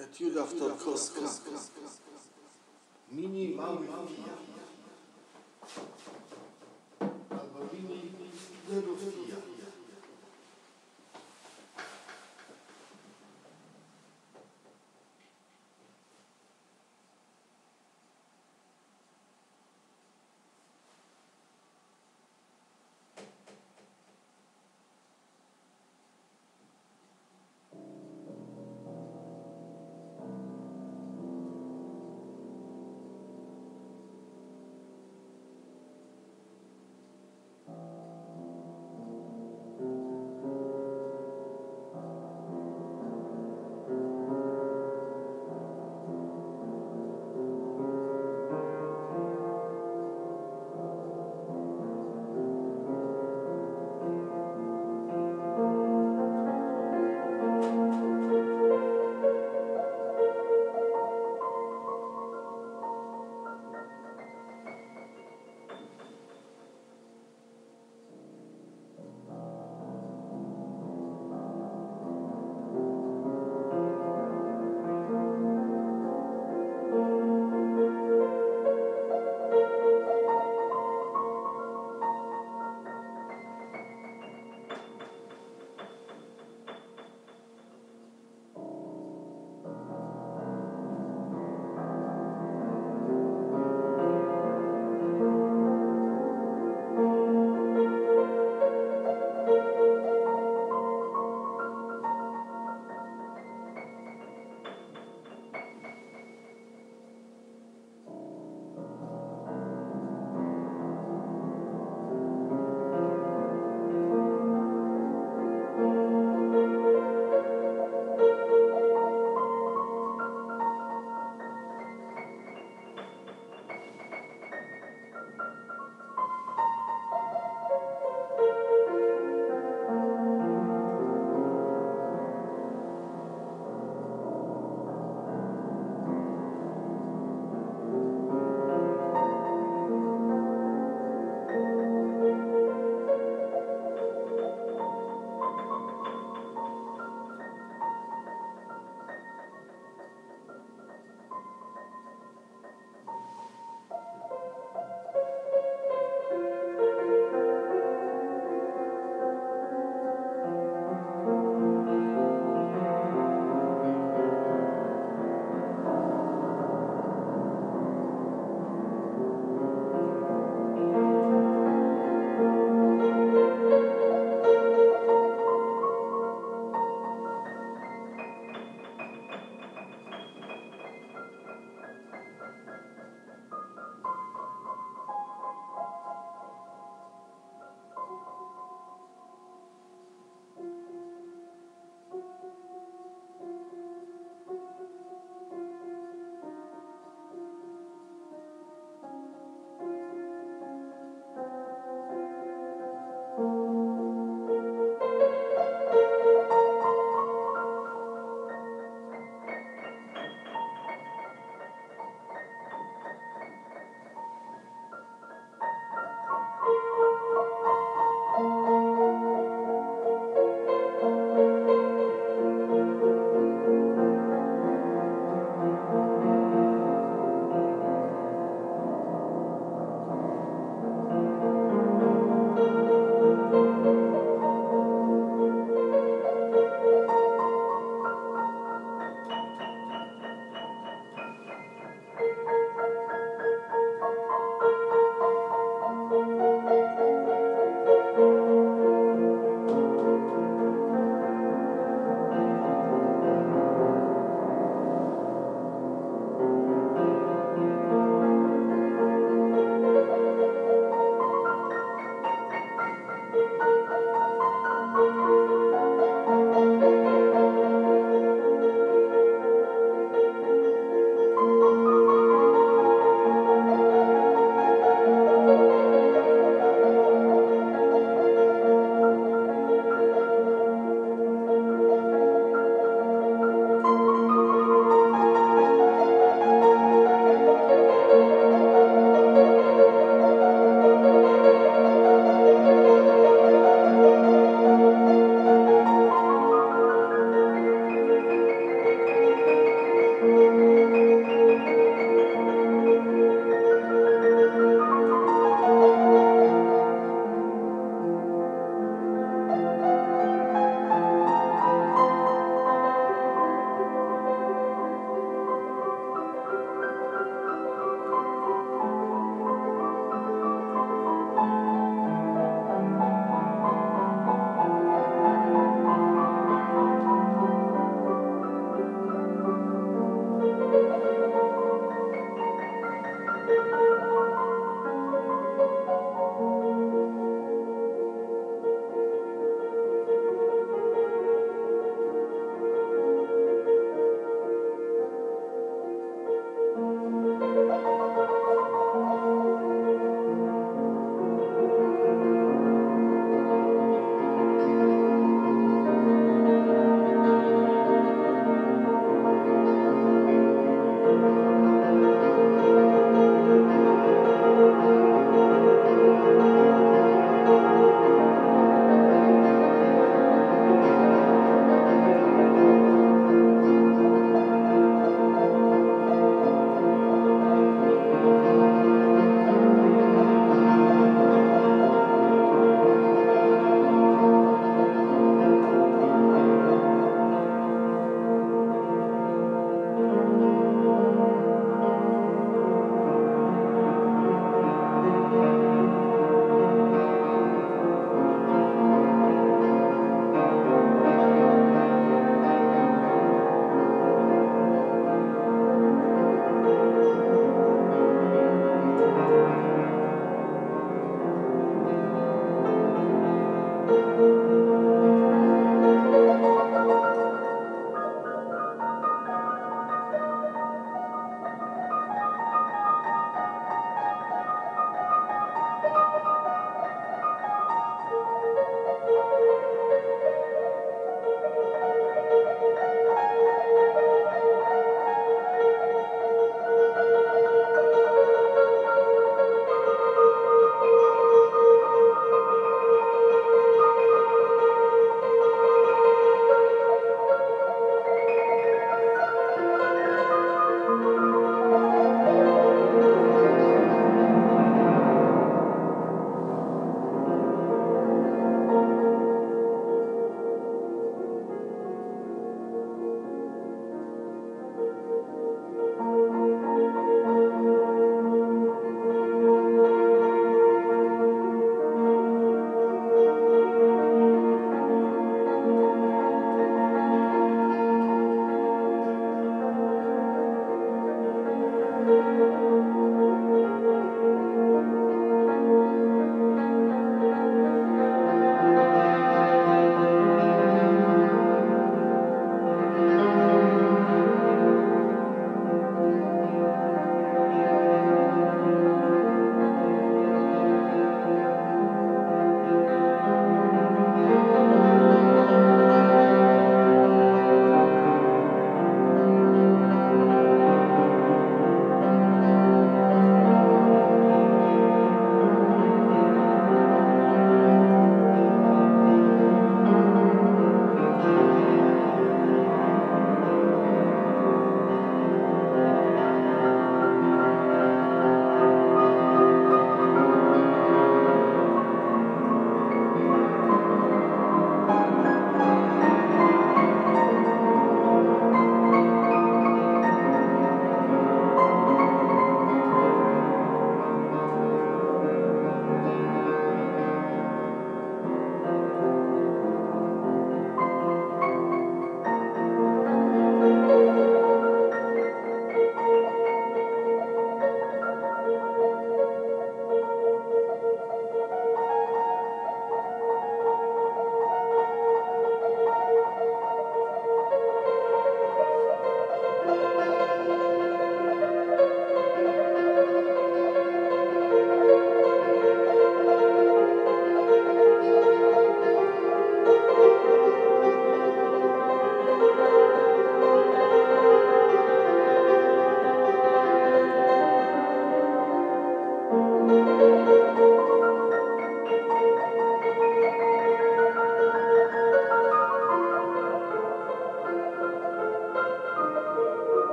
Etiud Автокоска. Mini mały Fiat. Albo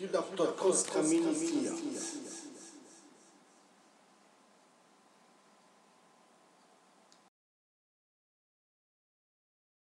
Dr. Koska Ministria.